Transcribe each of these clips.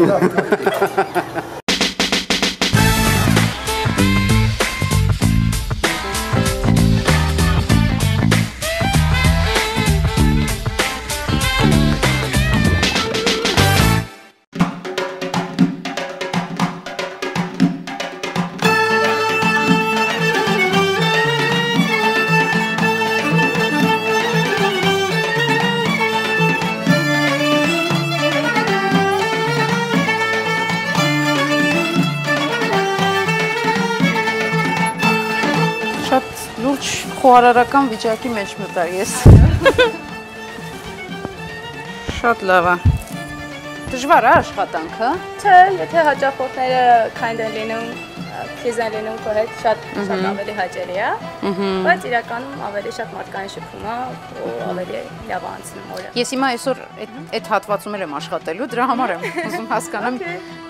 Yeah. Խոհարարական վիճակի մեջ մտա ես։ Շատ լավ է։ Դժվար է աշխատանքը։ Չէ, եթե հաճախորդները kind են լինում, են լինում քո հետ, շատ շատ ավելի հաճելի է։ Բայց իրականում ավելի շատ մարդկային շփում է, ու ավելի լավ անցնում օրը։ Ես հիմա այսօր այդ այդ հատվածում եմ աշխատելու, դրա համար եմ ուզում հասկանամ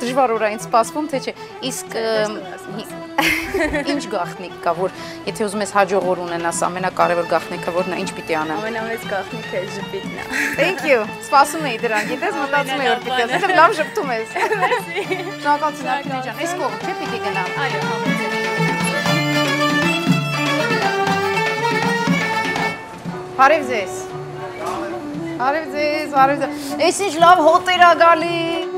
դժվար օր է ինձ սպասվում, թե չէ։ Իսկ ինչ գաղտնիք կա, որ եթե ուզում ես հաջող օր ունենաս, ամենակարևոր գաղտնիքը որն է, ինչ պիտի անեմ։ Ամենամեծ գաղտնիքը ժպիտն է։ Thank you։ Սպասում էի դրան, գիտես, մտածում էի որ պիտի ասես, դեռ լավ շփթում ես։ Շնորհակալություն Արտինե ջան։ Այս կողմ չէ պիտի գնամ։ Այո, համոզել։ Բարև ձեզ։ Բարև ձեզ, բարև ձեզ։ Էս ինչ լավ հոտեր ա գալի։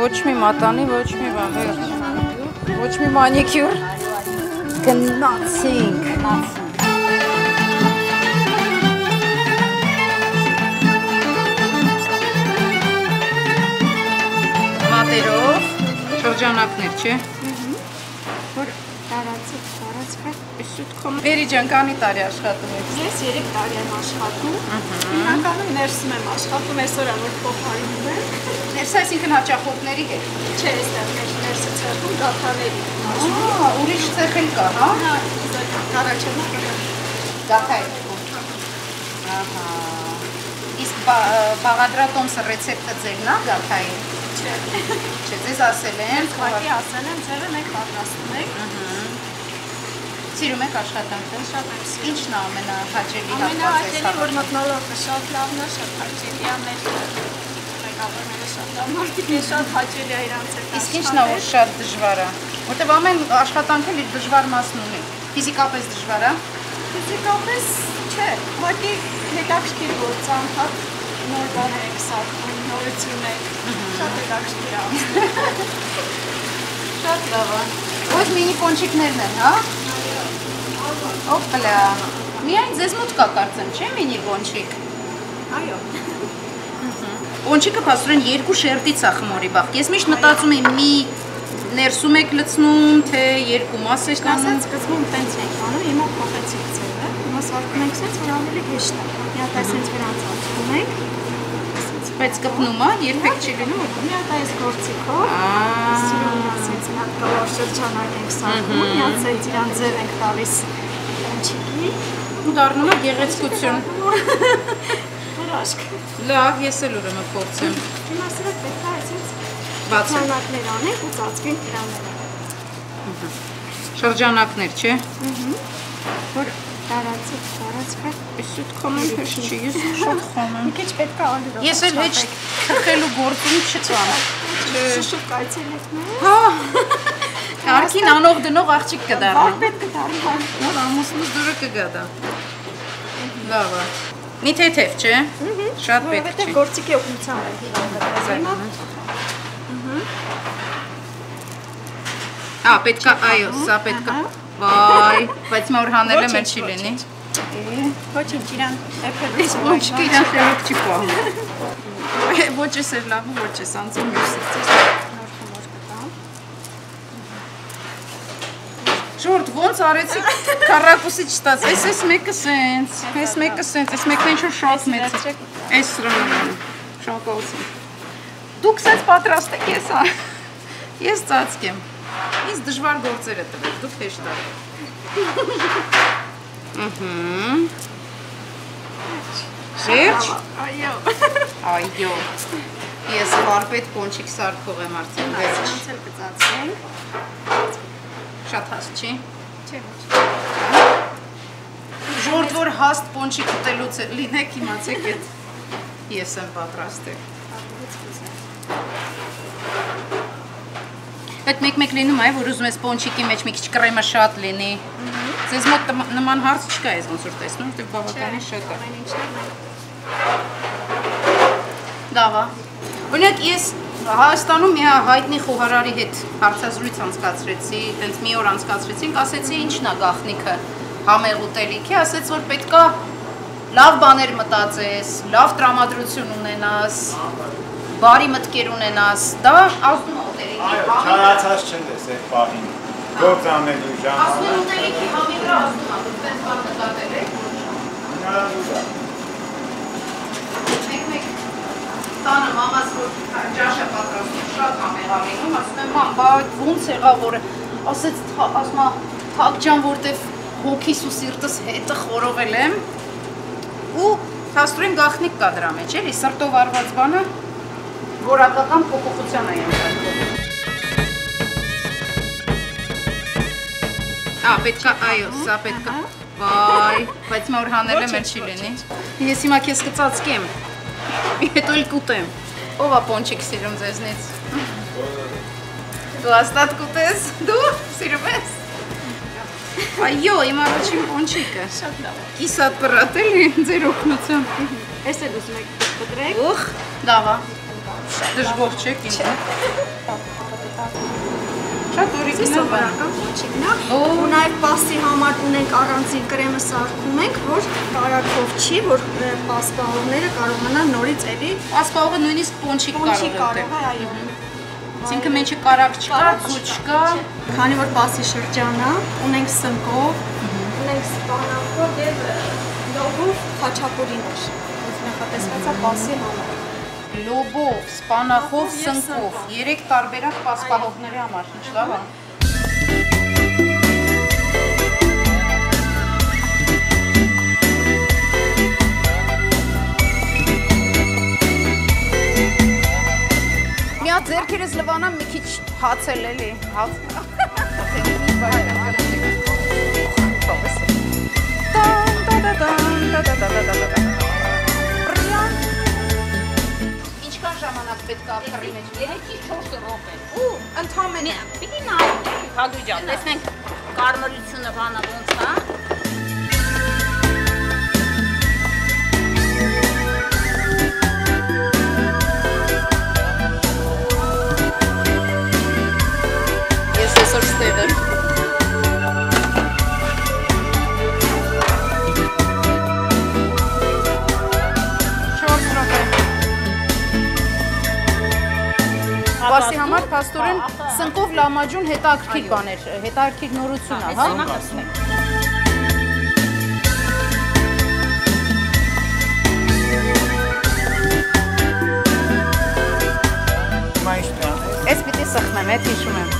Ոչ մի մատանի, ոչ մի բան, վերջ։ Ոչ մի մանիկյուր։ Գնացինք։ Մատերով շրջանակներ, չէ։ որ տարածիկ տարածքը Շուտ կոմ։ Վերի ջան, կանի տարի աշխատում եք։ ես 3 տարի եմ աշխատում հիմնականում ներսում եմ աշխատում այսօր որ փոխարինում եմ Ներս այսինքն հաճախորդների հետ։ չէ այստեղ ներսը ցերքում գաթաների Ահա, ուրիշ ցեխ էլ կա, հա։ հա առաջինը Գաթայ։ Ահա։ Իսկ բա- բաղադրատոմսը ռեցեպտը ձերն է գաթայի։ չէ Չէ, ձեզ ասել են, Քարտի ասել եմ ձերը մեկ պատրաստում եք սիրում եք աշխատանքը։ շատ եմ սիրում Ինչն է ամենահաճելի հատվածը։ ամենահաճելի որ մտնոլորտը շատ լավն է շատ հաճելի է մեր ղեկավարները շատ մարդիկ են շատ հաճելի է իրանց հետ Իսկ ինչն է որ շատ դժվար է։ Որտեվ ամեն աշխատանքը իր դժվար մասն ունի։ Ֆիզիկապես դժվար է։ Ֆիզիկապես չէ, ուղղակի հետաքրքիր գործանքակ նոր բաներ եք սարքում, նորություններ, շատ հետաքրքիր է Շատ լավ է։ Ոչ մինի կոնչիկներն են, հա։ Օպլա։ Միայն ձեզ մոտ կա կարծեմ, չէ՞ մինի կոնչիկ։ Այո։ Կոնչիկը փաստորեն երկու շերտից է խմորի բախտ։ Ես միշտ մտածում եմ մի ներսում եք լցնում, թե երկու մաս եք անում։ Ասած սկզբում տենց ենք անում, հիմա փոխեցինք ձևը։ Հիմա սարքում ենք սենց, որ ավելի հեշտ է։ Մի հատ այսենց վրանց ածում ենք։ Բայց կպնում է, երբեք չի լինում որ Մի հատ այս գործիքով Ահա։ սիրուն ասենց մի հատ կլոր շրջանակ ենք սարքում, մի հատ սենց իրան ձև ենք տալիս կոնչիկի։ ու դառնում է գեղեցկություն։ Հրաշք։ Լավ, ես էլ ուրեմն փորձեմ։ Հիմա սրա պետք է այսպես Բացեմ։ շրջանակներ անենք ու ծածկենք դրանները։ Շրջանակներ, չէ։ Որ տարածիկ տարածքը Շուտ խոմեմ, հեշտ չի, ես շատ խոմեմ։ մի քիչ պետք է ալյուրով։ Ես էլ հեչ թխելու գործում չծամ։ շուշուկ կայցելեք մեր։ Հա։ Արքին անող դնող աղջիկ կդառնա։ պետք է դառնա։ բար։ Որ ամուսնուս դուրը կգա դա։ Լավ է։ Մի թեթև, չէ։ Շատ պետք Որովհետև չի։ գործիքի օգնությամբ է հիմա Ա, պետքա, այո, սա պետքա։ Վայ, բայց մոր հանելը մեր չի լինի։ ոչինչ իրան էփելից Ոչ իրան շերոք չի պահում։ Ոչ էս լավ, ոչ էս անցում մյուսից։ Ժորդ, ոնց արեցիք քառակուսի չստաց։ Էս էս մեկը սենց, էս մեկը սենց, էս մեկը ինչ շատ մեծ Էս սրանն շոկոլսը։ Դուք սենց պատրաստ եք ես ա։ Ես ծածկեմ։ Ինձ դժվար գործեր է տվել, դուք հեշտ եք։ Ահա։ Շերջ։ Այո։ Այո։ Ես վարպետ կոնչիկ սարքող եմ արդեն, բայց Այդպես էլ կծածկենք։ շատ հաստ չի։ Չէ, ոչ։ Ժորդ որ հաստ պոնչիկ ուտելուց է- լինեք իմացեք այդ ես եմ պատրաստել։ Այդ մեկ-մեկ լինում է, որ ուզում ես պոնչիկի մեջ մի քիչ կրեմը շատ լինի։ Ձեզ մոտ նման հարց չկա, ես ոնց որ տեսնում, որտեղ բավականին շատ է։ Լավա։ Օրինակ ես Հայաստանում մի հայտնի խոհարարի հետ հարցազրույց անցկացրեցի, տենց մի օր անցկացրեցինք, ասեցի ինչն է գախնիկը համեղ ուտելիքի, ասեց որ պետքա լավ բաներ մտածես, լավ տրամադրություն ունենաս, բարի մտքեր ունենաս, դա ասում է ուտելիքի Այո, չարացած չնես այդ պահին։ Գործ անելու ասում է ժամանակ։ ուտելիքի համեղը ասում է, դուք տենց բան նկատել եք։ Հնարավոր է։ մեկ-մեկ տանը մամաս որ ջաշը պատրաստում շատ համեղ ալինում, ասում եմ մամ, բա այդ ոնց եղավ որ ասեց ասում թակ ջան որտեվ հոգիս ու սիրտս հետը խորովել եմ ու հաստորեն գախնիկ կա դրա մեջ էլի սրտով արված բանը որակական փոփոխության է ենթարկվում Ա, պետքա, այո, սա պետքա։ Բայ, բայց մոր հանել եմ էլ չի լինի։ Ես հիմա քեզ կծածկեմ։ Հետո էլ կուտեմ։ Ո՞վ է պոնչիկ սիրում ձեզնից։ Դու հաստատ կուտես։ Դու սիրում ես։ Այո, իմ առաջին պոնչիկը։ Շատ լավ։ Կիսատ պրատել ձեր օգնությամբ։ Էս էլ ուզում եք կտրեք։ Ուխ, լավ է։ Դժգոհ չեք ինձ։ Շատ օրիգինալ բան։ Սովորական ոչինգն է։ Օ։ Ու նաև պաստի համար ունենք առանձին կրեմը սարքում ենք, որ կարակով չի, որ պասպահողները կարողանան նորից էլի Ասպաղը նույնիսկ պոնչիկ պոնչի կարող է Այսինքն մեջը կարակ չկա, քուչ չկա, կա, Քանի որ պասի շրջան է, ունենք սնկով, ունենք սպանախով եւ լոբով խաչապուրիներ։ Ոնց նախատեսված է պասի համար։ լոբով, սպանախով, սնկով։ երեք տարբերակ պասպահողների համար, ինչ լավ է։ Ձերքերս լվանամ մի քիչ հացել էլի, հաց։ Ինչքան ժամանակ պետք է ապրի մեջ։ 3-ից 4 րոպե։ Ու ընդհանրապես Պիտի նայենք, Հալու ջան, տեսնենք կարմրությունը բանը ոնց է։ սնկով լամաջուն հետաքրքիր բաներ, հետաքրքիր նորություն է, հա։ Հիմա տան։ Էս պիտի սխնեմ, այդ հիշում եմ։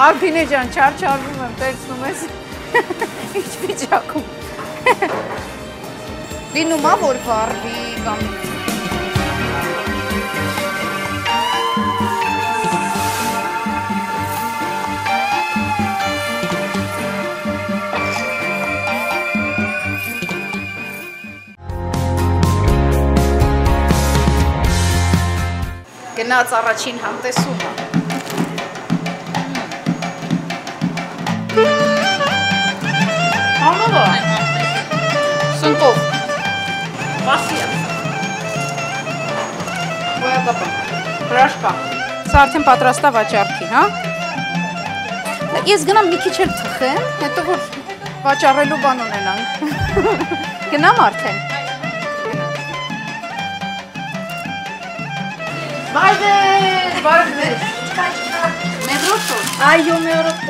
Արփինե ջան, չարչարվում եմ, տեսնում ես։ Ինչ վիճակում։ Լինում է որ վառվի կամ գնաց առաջին համտեսումը։ Համով է։ Սնկով։ Բասի է։ Ոյակապա։ Հրաշքա։ Սա արդեն պատրաստա վաճառքի, հա։ Ես գնամ մի քիչ էլ թխեմ, հետո որ վաճառելու բան ունենանք։ Գնամ արդեն։ Բայդես, բարդես։ Մետրոշո։ Այո, մի օրոք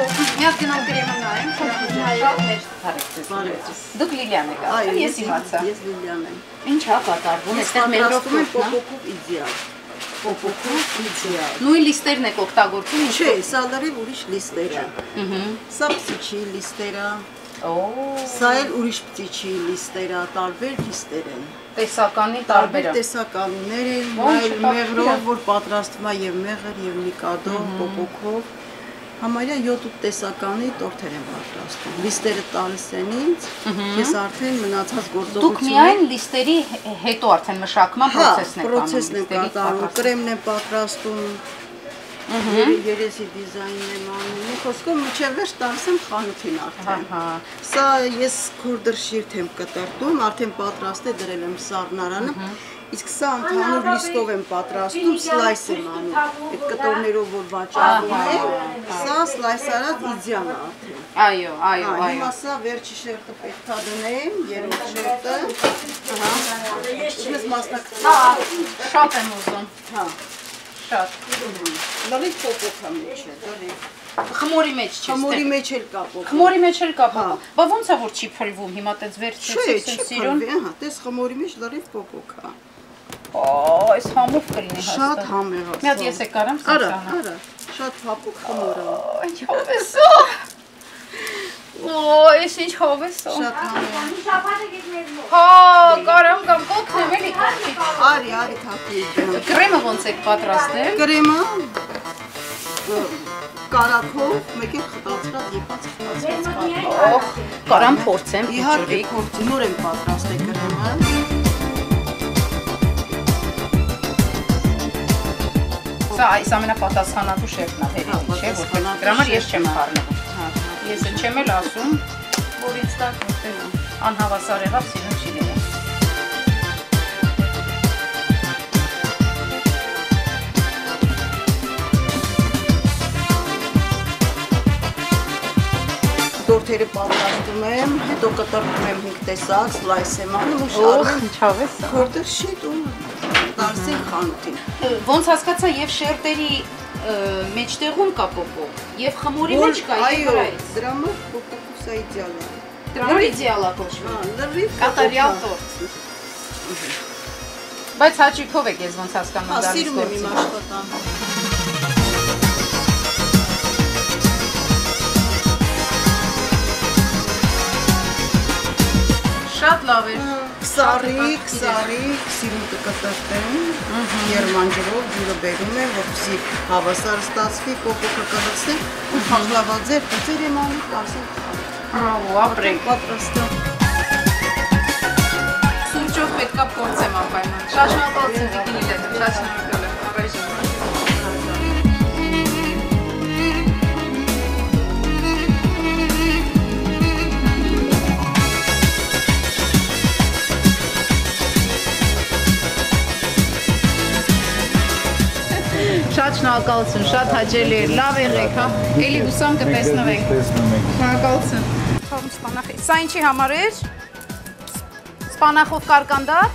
Մի հատ գնամ գրեմը նայեմ, շատ մեր թարեցես։ Դուք Լիլիան եք ասում, ես իմացա։ Ես Լիլիան եմ։ Ինչ հա կատարվում, այստեղ եք, հա։ պոպոկով իդեալ։ Պոպոկով իդեալ։ Նույն լիստերն եք օգտագործում, Չէ, սա լրիվ ուրիշ լիստեր է։ Սա փսիչի լիստեր է։ Սա էլ ուրիշ պտիչի լիստեր է, տարբեր լիստեր են։ տեսականի Տարբեր տարբեր։ տեսականներ են, այլ մեղրով, որ պատրաստվում է եւ մեղր եւ միկադով, կոկոկով։ Համարյա 7 տեսականի տորթեր են պատրաստում։ Լիստերը տալիս են ինձ, ես արդեն մնացած Դուք գործողությունը միայն լիստերի հետո արդեն մշակման Հա, process-ն եք անում։ եմ լիստերի կատարում, կրեմն եմ պատրաստում, երեսի դիզայնն եմ անում, մի խոսքով միջև վերջ տալիս եմ խանութին արդեն։ Սա ես քորդրշիրտ եմ կտրտում, արդեն պատրաստ է դրել եմ սառնարանը, իսկ սա ընդհանուր լիստով եմ պատրաստում, սլայս եմ անում, այդ կտորներով որ վաճառում է, սա սլայս արած իդեալ է արդեն։ Այո, այո, Հա, այո։ հիմա սա վերջի շերտը պետք է դնեմ, երրորդ շերտը։ Ահա։ Ես մասնակցում Շատ եմ ուզում։ Հա, Շատ։ լրիվ փոփոխ է մեջը, լրիվ։ Խմորի մեջ չի։ Խմորի մեջ էլ կա փոփոխ։ Խմորի մեջ էլ կա։ Հա։ Բա ո՞նց է որ չի փրվում հիմա տես Չէ, վերջից չի սիրուն։ փրվի, հա, տես խմորի մեջ լրիվ փոփոխ է։ Օ, այս համով կլինի հաստատ։ Շատ համեղ է։ Մի հատ ես եք արամ Արա, սենսանը։ արա։ Շատ փափուկ խմոր է։ Ինչ հավեսո։ Օ, ես ինչ հավեսո։ Շատ համեղ։ Հա, կարամ կամ կոկնեմ էլի կոկնի։ Արի, արի թափի Կրեմը ոնց եք պատրաստել։ Կրեմը կարակով, մեկ էլ խտացրած եպած խտացրած Օ, կարամ փորձեմ։ Իհարկե, փոքրիկ։ փորձ նոր եմ պատրաստել կրեմը։ Սա այս ամենապատասխանատու շեֆն է Հա, հերիքի, չէ, որ դրա համար ես չեմ խառնվում։ Հա, հա։ Ես էլ չեմ էլ ասում, որ ինձ տակ որտեղ անհավասար եղավ սիրուն Տորթերը պատրաստում եմ, հետո կտրտում եմ 5 տեսակ, սլայս եմ անում ու շարում։ ինչ հավես։ Քորդը շիտ ու դարսին խանութին։ Ոնց հասկացա եւ շերտերի մեջտեղում կա պոպո, եւ խմորի մեջ կա եւ այո, վրայից։ դրա մոտ փոփոխուսա իդեալ է։ Դրանով իդեալ է կոչվում։ լրիվ Կատարյալ է։ տորտ։ Բայց հաճիկով եք ես ոնց հասկանում Հա, դարից սիրում եմ իմ աշխատանքը։ Շատ լավ էր։ Քսարի, քսարի, սիրուտը կտրտեմ, երմանջրով ջուրը բերում եմ, որպեսզի հավասար ստացվի, կոկոկը կլցնեմ ու փախլավաձեր, ծեր եմ անում, կարսեն Բրավո, ապրեք։ պատրաստեմ։ Սուրճով պետքա փորձեմ անպայման։ Շաշնապալցին դիքինի լետը, շատ շնորհակալ շնորհակալություն, շատ հաճելի էր։ Լավ եղեք, հա։ Էլի հուսամ կտեսնվենք։ Տեսնում եք։ Շնորհակալություն։ Թող սպանախի։ Սա ինչի համար էր։ Սպանախով կարկանդակ։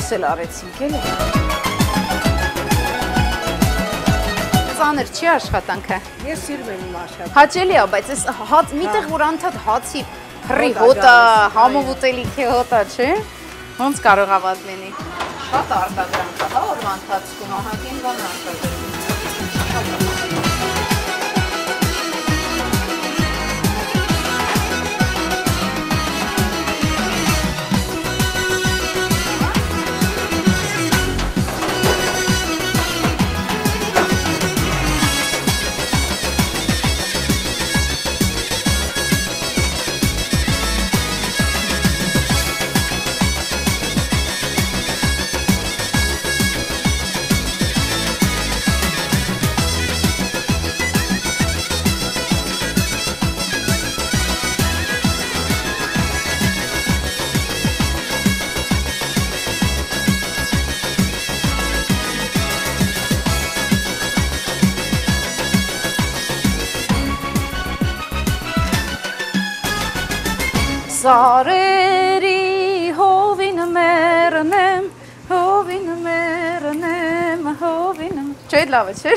Էս էլ արեցինք էլի։ Ծանր չի աշխատանքը։ Ես սիրում եմ իմ աշխատանքը։ Հաճելի է, բայց այս հաց միտեղ որ անդադ հացի հրի հոտա, համով ուտելիքի հոտա, չէ։ Ոնց կարող ավազ լինի։ Շատ արտադրանք հա, օրվա ընթացքում ահագին բան արտադրում։ Սարերի հովին Չէ,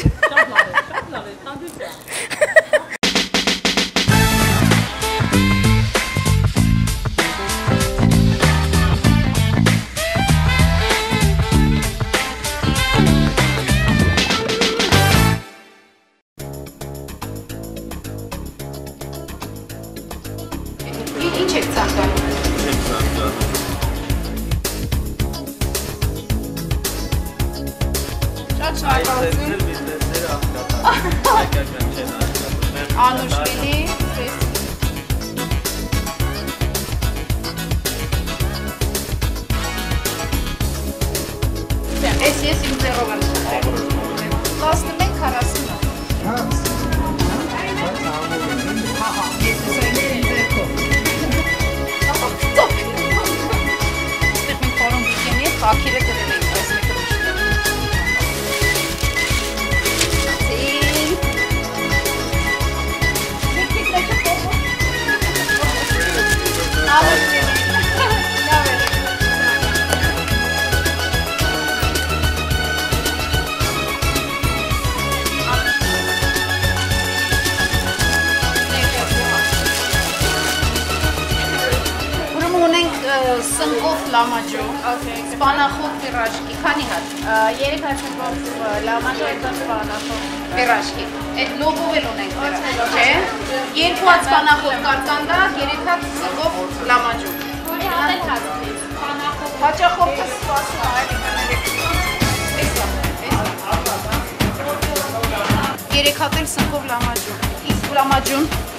սնկով լամաջո, սպանախոտ պիրաժկի, քանի հատ Երեք հաշվով լամանջո այդ բանախով։ պիրաժկի։ Այդ լոբով էլ ունենք դրա, չէ։ Երկու հատ սպանախոտ կարկանդակ, երեք հատ սնկով լամաջո։ Հատել հատել։ Հաճախորդը սպասում է այլ կաներեք։ Երեք հատ էլ սնկով լամաջո։ Իսկ լամաջուն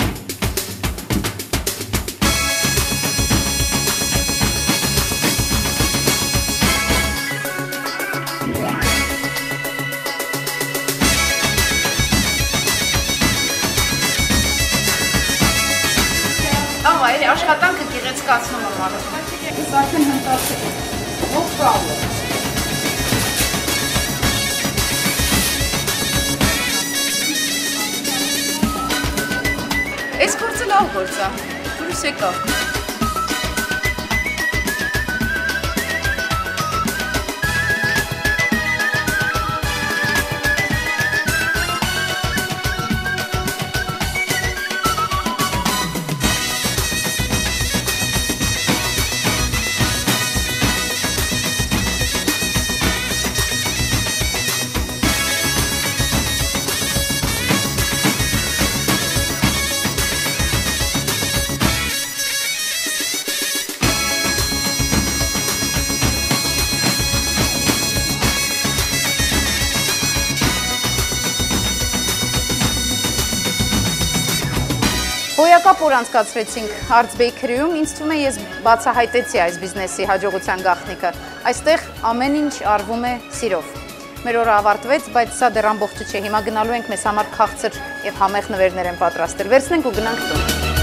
աշխատանքը գեղեցկացնում եմ արդեն։ Ես արդեն հնդացել եմ։ Ո՞վ կալը։ Այս գործը լավ գործ է։ Դուրս եկա։ Հոյակապ օր անցկացրեցինք Arts Bakery-ում, ինձ թվում է ես բացահայտեցի այս բիզնեսի հաջողության գաղտնիքը։ Այստեղ ամեն ինչ արվում է սիրով։ Մեր օրը ավարտվեց, բայց սա դեռ ամբողջը չէ։ Հիմա գնալու ենք մեզ համար քաղցր եւ համեղ նվերներ են պատրաստել։ Վերցնենք ու գնանք տուն։